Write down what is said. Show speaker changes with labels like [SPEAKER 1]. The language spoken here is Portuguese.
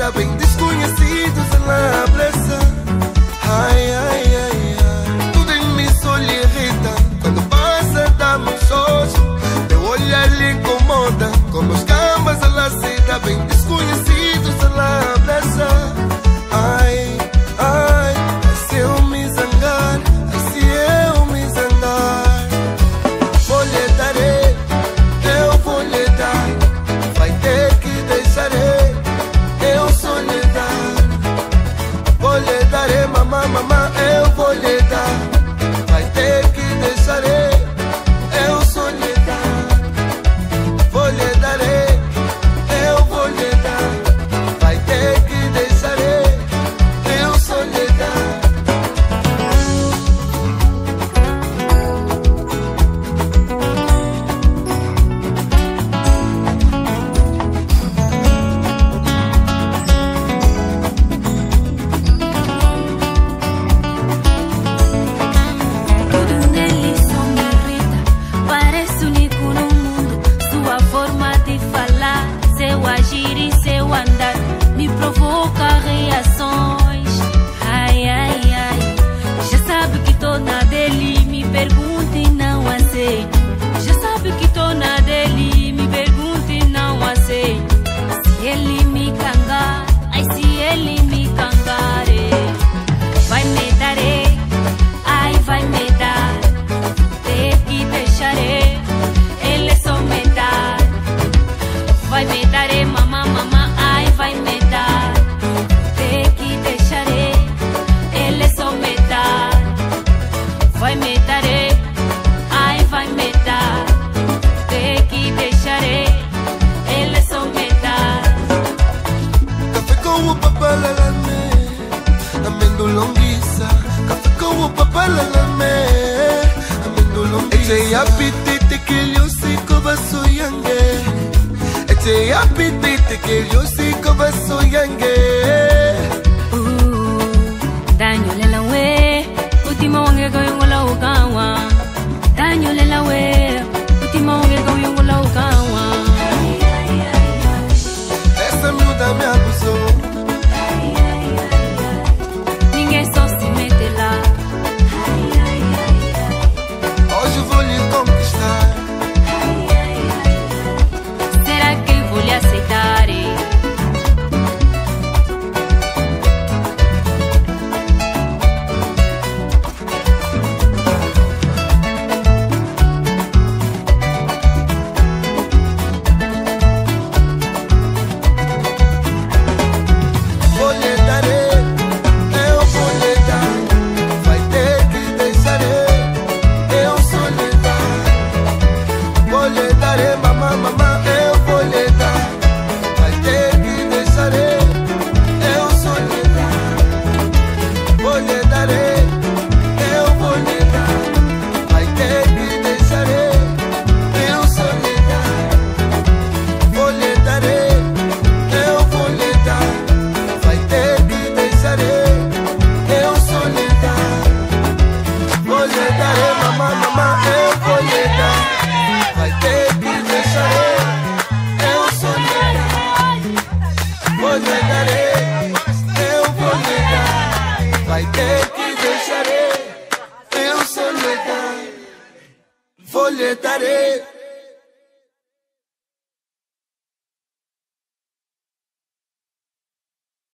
[SPEAKER 1] vida bem desconhecidos na pressa. Ai, ai. deixarei, mamá, mamá, eu vou lhe dar. Vai ter que deixarei. yapititeke liosiko basoyange. Ete yapititeke liosiko basoyange.
[SPEAKER 2] Danyolela we utima wange kawiongola ukawa. Danyolela we utima wange kawiongola ukawa.
[SPEAKER 1] Esamiudamyabuzo folhetar, é mamá, mamá, eu folhetar. Vai ter que deixar eu, eu sonhar. Eu folhetar. Vai ter que deixar eu, eu sonhar.